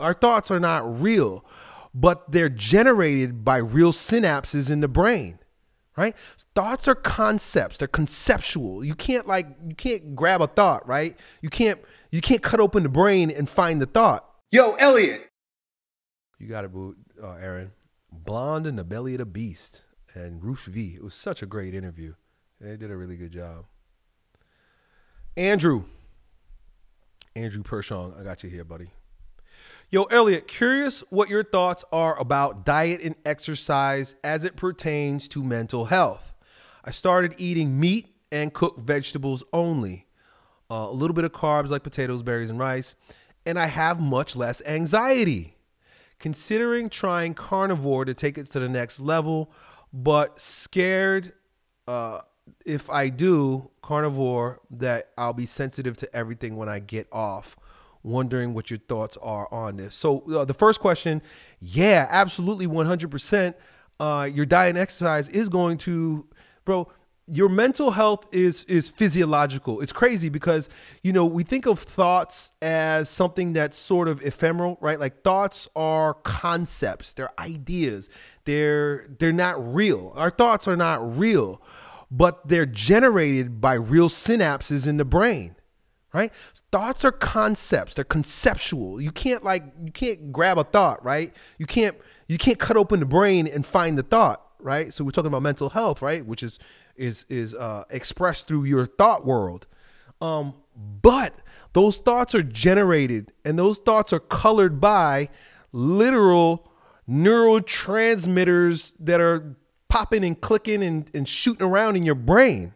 Our thoughts are not real, but they're generated by real synapses in the brain. Right? Thoughts are concepts. They're conceptual. You can't like you can't grab a thought, right? You can't you can't cut open the brain and find the thought. Yo, Elliott. You got it, boo, uh, Aaron. Blonde in the belly of the beast and Roosh V. It was such a great interview. They did a really good job. Andrew. Andrew Pershong, I got you here, buddy. Yo, Elliott, curious what your thoughts are about diet and exercise as it pertains to mental health. I started eating meat and cooked vegetables only, uh, a little bit of carbs like potatoes, berries, and rice, and I have much less anxiety. Considering trying carnivore to take it to the next level, but scared uh, if I do carnivore that I'll be sensitive to everything when I get off. Wondering what your thoughts are on this. So uh, the first question, yeah, absolutely, 100%. Uh, your diet and exercise is going to, bro your mental health is is physiological. It's crazy because you know we think of thoughts as something that's sort of ephemeral, right? Like thoughts are concepts, they're ideas. They're they're not real. Our thoughts are not real, but they're generated by real synapses in the brain. Right? Thoughts are concepts. They're conceptual. You can't like you can't grab a thought, right? You can't you can't cut open the brain and find the thought, right? So we're talking about mental health, right? Which is is is uh, expressed through your thought world. Um, but those thoughts are generated and those thoughts are colored by literal neurotransmitters that are popping and clicking and, and shooting around in your brain.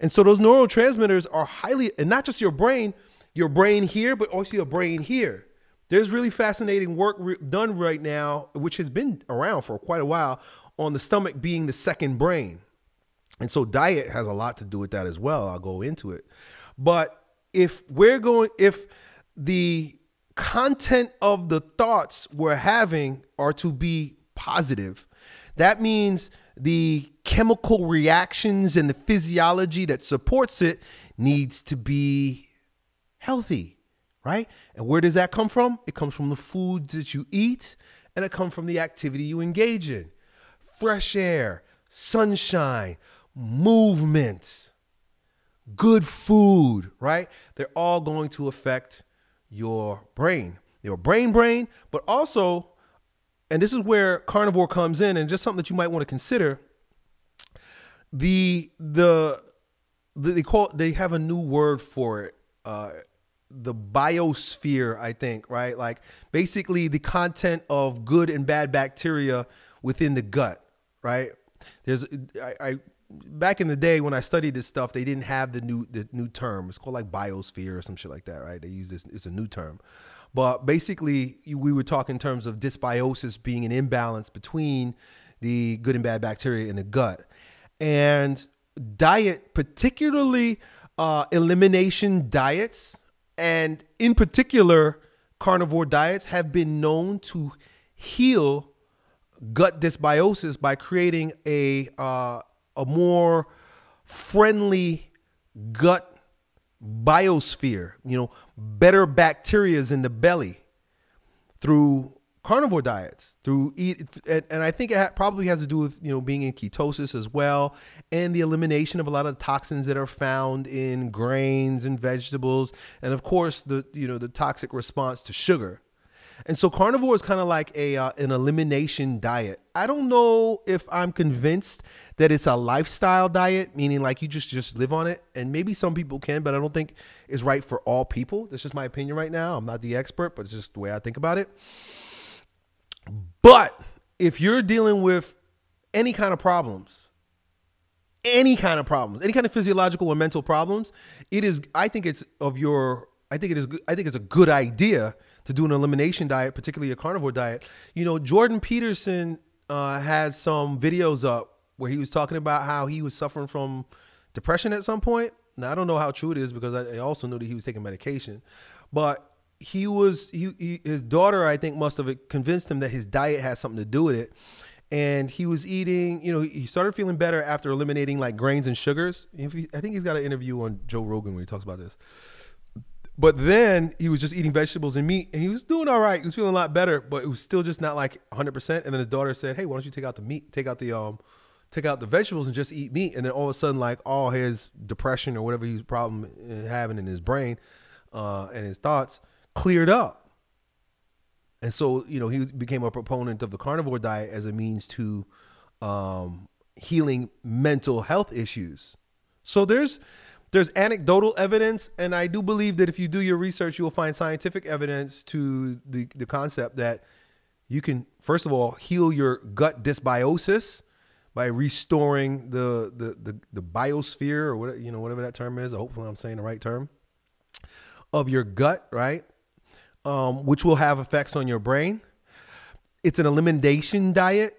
And so those neurotransmitters are highly, and not just your brain, your brain here, but also your brain here. There's really fascinating work re- done right now, which has been around for quite a while, on the stomach being the second brain. And so diet has a lot to do with that as well. I'll go into it. But if we're going, if the content of the thoughts we're having are to be positive, that means the chemical reactions and the physiology that supports it needs to be healthy, right? And where does that come from? It comes from the foods that you eat and it comes from the activity you engage in. Fresh air, sunshine, movement, good food, right? They're all going to affect your brain, your brain brain, but also, and this is where carnivore comes in, and just something that you might want to consider. The the, the they call they have a new word for it. Uh, the biosphere, I think, right? Like basically the content of good and bad bacteria within the gut, right? There's I, I back in the day when I studied this stuff, they didn't have the new the new term. It's called like biosphere or some shit like that, right? They use this. It's a new term, but basically, we would talk in terms of dysbiosis being an imbalance between the good and bad bacteria in the gut, and diet, particularly uh, elimination diets, and in particular carnivore diets, have been known to heal gut dysbiosis by creating a uh, a more friendly gut biosphere, you know, better bacterias in the belly through carnivore diets through eat and, and i think it probably has to do with you know being in ketosis as well and the elimination of a lot of toxins that are found in grains and vegetables and of course the you know the toxic response to sugar and so carnivore is kind of like a uh, an elimination diet. I don't know if I'm convinced that it's a lifestyle diet, meaning like you just just live on it. And maybe some people can, but I don't think it's right for all people. That's just my opinion right now. I'm not the expert, but it's just the way I think about it. But if you're dealing with any kind of problems, any kind of problems, any kind of physiological or mental problems, it is I think it's of your I think it is I think it's a good idea to do an elimination diet, particularly a carnivore diet. You know, Jordan Peterson uh, had some videos up where he was talking about how he was suffering from depression at some point. Now I don't know how true it is because I, also knew that he was taking medication, but he was he, he, his daughter I think must have convinced him that his diet had something to do with it. And he was eating, you know, he started feeling better after eliminating like grains and sugars. I think he's got an interview on Joe Rogan where he talks about this. But then he was just eating vegetables and meat, and he was doing all right. He was feeling a lot better, but it was still just not like 100. percent And then his daughter said, "Hey, why don't you take out the meat, take out the um, take out the vegetables and just eat meat?" And then all of a sudden, like all his depression or whatever he's problem uh, having in his brain uh, and his thoughts cleared up. And so, you know, he became a proponent of the carnivore diet as a means to um, healing mental health issues. So there's there's anecdotal evidence, and I do believe that if you do your research, you will find scientific evidence to the, the concept that you can, first of all, heal your gut dysbiosis by restoring the the the, the biosphere or whatever you know whatever that term is. Hopefully, I'm saying the right term of your gut, right? Um, which will have effects on your brain. It's an elimination diet.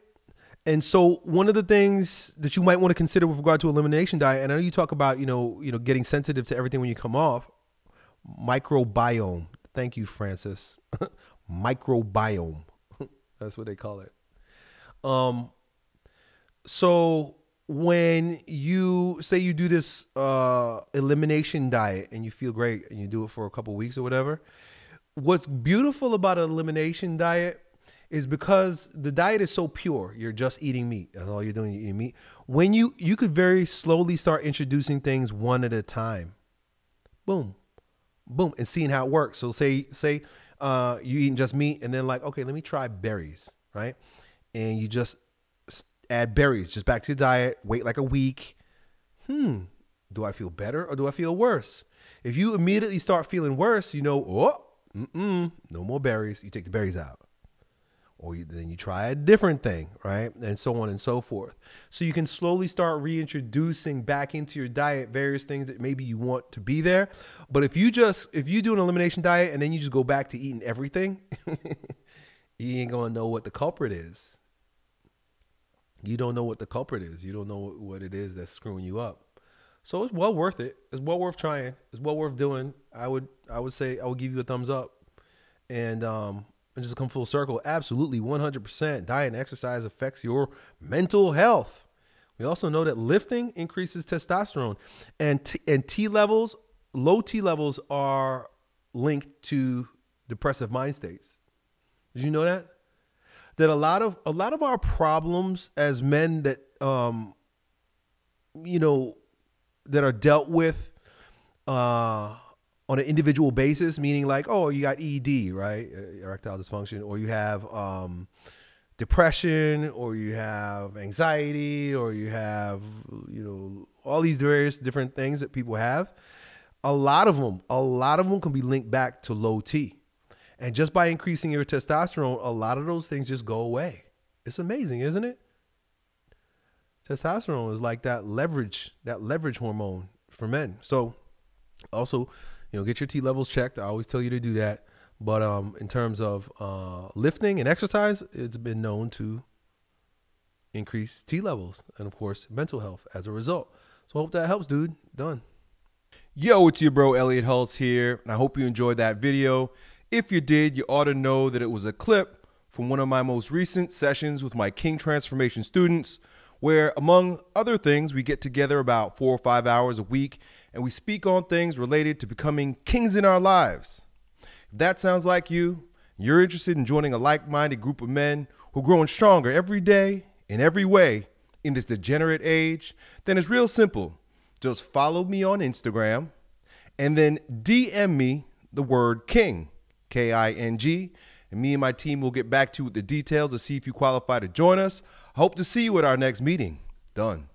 And so one of the things that you might want to consider with regard to elimination diet, and I know you talk about, you know, you know, getting sensitive to everything when you come off, microbiome. Thank you, Francis. microbiome. That's what they call it. Um so when you say you do this uh elimination diet and you feel great and you do it for a couple weeks or whatever, what's beautiful about an elimination diet is because the diet is so pure. You're just eating meat. That's all you're doing. You're eating meat. When you you could very slowly start introducing things one at a time. Boom, boom, and seeing how it works. So say say uh, you eating just meat, and then like okay, let me try berries, right? And you just add berries just back to your diet. Wait like a week. Hmm. Do I feel better or do I feel worse? If you immediately start feeling worse, you know, oh, mm-mm, no more berries. You take the berries out or you, then you try a different thing, right? And so on and so forth. So you can slowly start reintroducing back into your diet various things that maybe you want to be there. But if you just if you do an elimination diet and then you just go back to eating everything, you ain't gonna know what the culprit is. You don't know what the culprit is. You don't know what it is that's screwing you up. So it's well worth it. It's well worth trying. It's well worth doing. I would I would say I would give you a thumbs up. And um, just come full circle, absolutely 100%. Diet and exercise affects your mental health. We also know that lifting increases testosterone, and t, and T levels, low T levels are linked to depressive mind states. Did you know that? That a lot of a lot of our problems as men that um, you know that are dealt with uh, on an individual basis, meaning like, oh, you got ED, right, erectile dysfunction, or you have um, depression, or you have anxiety, or you have, you know, all these various different things that people have. A lot of them, a lot of them can be linked back to low T. And just by increasing your testosterone, a lot of those things just go away. It's amazing, isn't it? Testosterone is like that leverage, that leverage hormone for men. So also you know, get your T levels checked. I always tell you to do that. But um, in terms of uh, lifting and exercise, it's been known to increase T levels and, of course, mental health as a result. So I hope that helps, dude. Done. Yo, it's your bro Elliott Hulse here, and I hope you enjoyed that video. If you did, you ought to know that it was a clip from one of my most recent sessions with my King Transformation students, where, among other things, we get together about four or five hours a week and we speak on things related to becoming kings in our lives. If that sounds like you, you're interested in joining a like minded group of men who are growing stronger every day in every way in this degenerate age, then it's real simple. Just follow me on Instagram and then DM me the word king, K I N G, and me and my team will get back to you with the details to see if you qualify to join us. Hope to see you at our next meeting. Done.